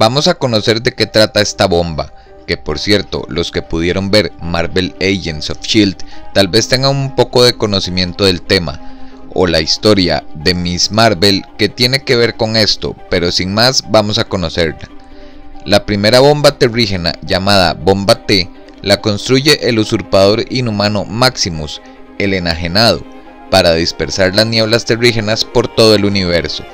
Vamos a conocer de qué trata esta bomba, que por cierto, los que pudieron ver Marvel Agents of Shield tal vez tengan un poco de conocimiento del tema, o la historia de Miss Marvel que tiene que ver con esto, pero sin más vamos a conocerla. La primera bomba terrígena llamada Bomba T la construye el usurpador inhumano Maximus, el enajenado, para dispersar las nieblas terrígenas por todo el universo.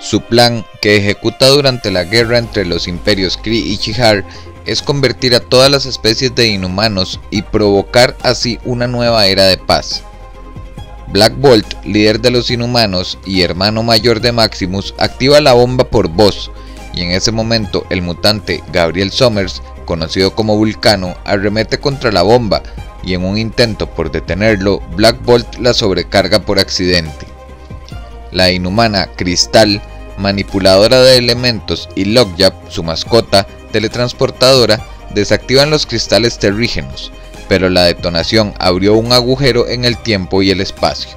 Su plan, que ejecuta durante la guerra entre los imperios Kree y Chihar, es convertir a todas las especies de inhumanos y provocar así una nueva era de paz. Black Bolt, líder de los inhumanos y hermano mayor de Maximus, activa la bomba por voz, y en ese momento el mutante Gabriel Summers, conocido como Vulcano, arremete contra la bomba, y en un intento por detenerlo, Black Bolt la sobrecarga por accidente. La inhumana Cristal, manipuladora de elementos, y Lockjaw, su mascota, teletransportadora, desactivan los cristales terrígenos, pero la detonación abrió un agujero en el tiempo y el espacio.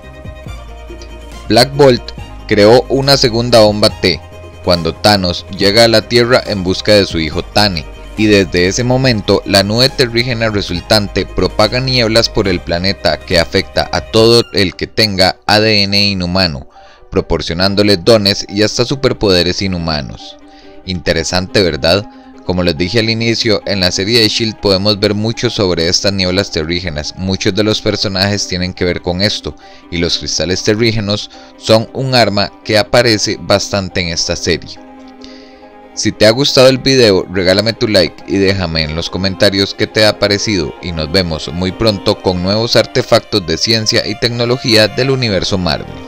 Black Bolt creó una segunda bomba T, cuando Thanos llega a la Tierra en busca de su hijo Tane, y desde ese momento la nube terrígena resultante propaga nieblas por el planeta que afecta a todo el que tenga ADN inhumano, proporcionándole dones y hasta superpoderes inhumanos. Interesante, ¿verdad? Como les dije al inicio, en la serie de Shield podemos ver mucho sobre estas nieblas terrígenas, muchos de los personajes tienen que ver con esto, y los cristales terrígenos son un arma que aparece bastante en esta serie. Si te ha gustado el video, regálame tu like y déjame en los comentarios qué te ha parecido y nos vemos muy pronto con nuevos artefactos de ciencia y tecnología del universo Marvel.